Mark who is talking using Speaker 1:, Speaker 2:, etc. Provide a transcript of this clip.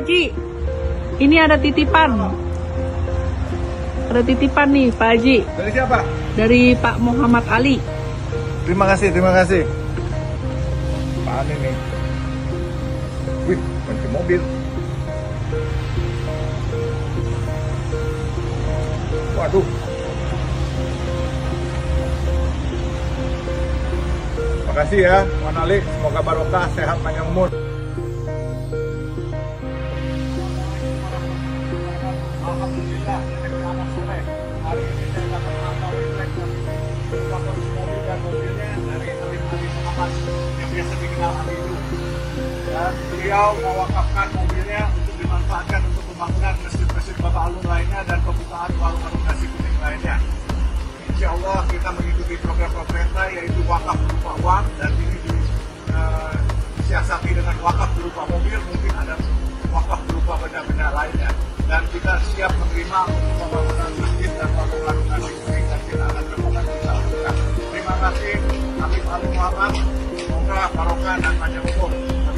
Speaker 1: Ini ada titipan. Ada titipan nih Pak Haji
Speaker 2: Dari siapa?
Speaker 1: dari Pak Muhammad Ali.
Speaker 2: Terima kasih, terima kasih. Apaan ini? Wih, kunci mobil. Waduh. Makasih ya, Wan Ali. Semoga barokah, sehat, panjang umur. dan beliau mewakafkan mobilnya untuk dimanfaatkan untuk pembangunan masjid-masjid bapak Alun lainnya dan pembukaan warung-warung nasi kuning lainnya. Insya Allah kita mengikuti program pemerintah yaitu wakaf berupa uang dan ini eh, disiasati dengan wakaf berupa mobil mungkin ada wakaf berupa benda-benda lainnya dan kita siap menerima untuk pembangunan masjid dan warung-warung nasi kuning dan kita akan berkomunikasi. Terima kasih Habib Al semoga barokah dan panjang